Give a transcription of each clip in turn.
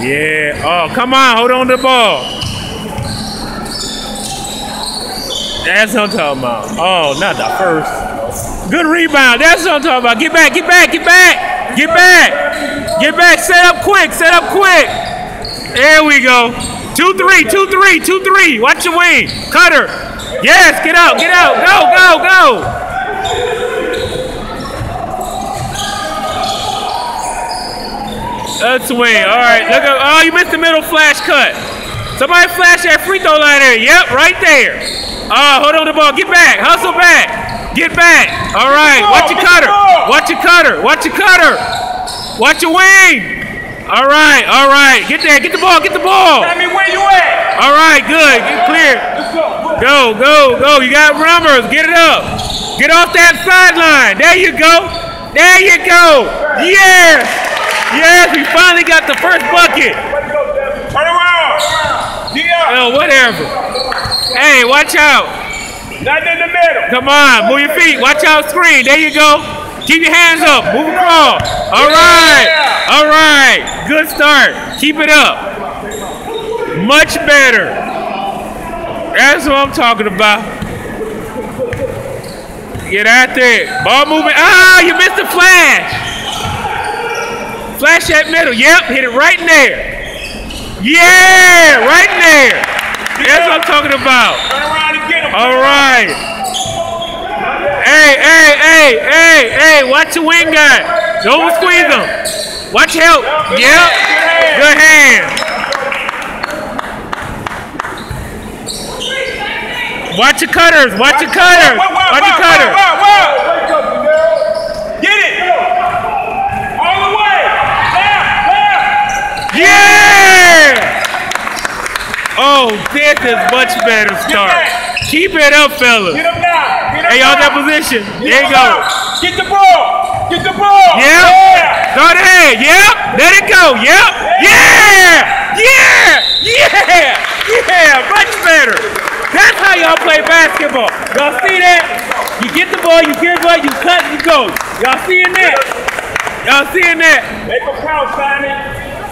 Yeah. Oh, come on. Hold on to the ball. That's what I'm talking about. Oh, not the first. Good rebound. That's what I'm talking about. Get back, get back, get back. Get back. Get back. Set up quick. Set up quick. There we go. Two, three, two, three, two, three. Watch your wing. Cutter. Yes, get out, get out. Go, go, go. That's wing. All right, look up. Oh, you missed the middle flash cut. Somebody flash that free throw line there. Yep, right there. Oh, hold on the ball. Get back. Hustle back. Get back. All right. Watch your cutter. Watch your cutter. Watch your cutter. Watch your wing. All right. All right. Get there. Get the ball. Get the ball. Tell me where you at. All right. Good. Get clear. Go. Go. Go. You got runners. Get it up. Get off that sideline. There you go. There you go. Yes. We finally got the first bucket. Turn around. Yeah. Oh, whatever. Hey, watch out. Not in the middle. Come on, move your feet. Watch out, screen. There you go. Keep your hands up. Move across. All right. All right. Good start. Keep it up. Much better. That's what I'm talking about. Get out there. Ball moving. Ah, you missed the flash. Flash that middle. Yep, hit it right in there. Yeah, right in there. That's what I'm talking about. Turn around and get him. All right. Hey, hey, hey, hey, hey, watch the wing guy. Don't squeeze him. Watch help. Yep. Good hand. Watch your cutters. Watch your cutters. Watch your cutters. Get it. All the way. Left, left. Yeah! Oh, this is much better start. Keep it up, fellas. Get him now. Get him Hey, y'all that position. Get There you go. now. Get the ball. Get the ball. Yep. Yeah. Start ahead. Yep. Let it go. Yep. Yeah. Yeah. Yeah. Yeah. Much better. That's how y'all play basketball. Y'all see that? You get the ball, you get the ball, you cut, you go. Y'all seeing that? Y'all seeing that? Make him count, Sonny.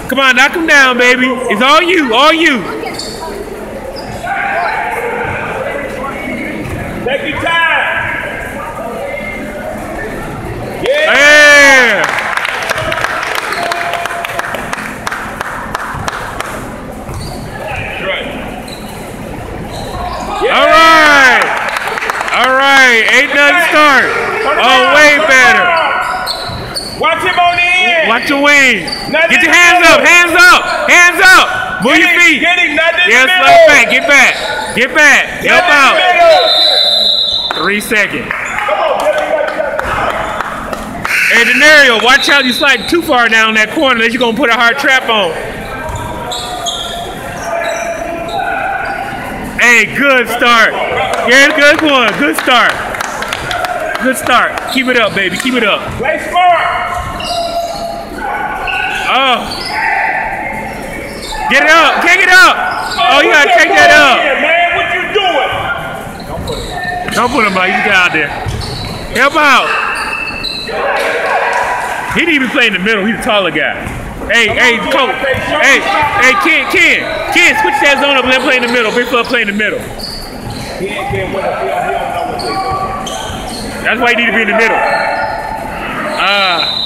Come on, knock him down, baby. It's all you, all you. Take your time. Yeah. Yeah. All right. All right. Ain't nothing start. Oh, way better. Watch him on the end. Watch your wing. Get your hands up. Hands up. Hands up. Move your feet. Get him. Not Yes, middle. left back. Get back. Get back. Help out. Three seconds. Come on, get him like that. Hey, Denario, watch out. You slide too far down that corner unless you're going to put a hard trap on. Hey, good start. Yeah, good one. Good start. Good start. Keep it up, baby. Keep it up. Play smart. Oh. Get it up. Take it up. Oh, you got to take that up. in, man. What you doing? Don't put him out. You get out there. Help out. He didn't even play in the middle. He's a taller guy. Hey, hey, on, coach. Hey, hey, Ken, Ken, Ken, switch that zone up and let him play in the middle. Big fella play in the middle. He ain't getting with us. He don't he don't know what they doing. That's why he need to be in the middle. Ah.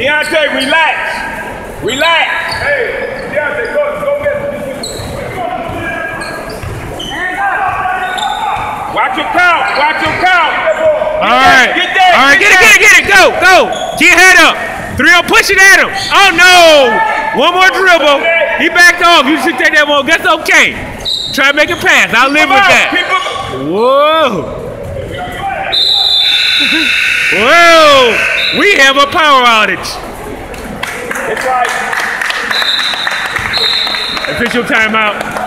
Deontay, relax. Relax. Hey, Deontay, go, go get Watch your count. Watch your count. All right. Get that. All right, get it, get it, get it. Go, go. Get your head up. Three up, push it at him. Oh, no. One more dribble. He backed off. You should take that one. That's okay. Try to make a pass. I'll live with that. Whoa. Whoa. We have a power outage. It's like Official timeout.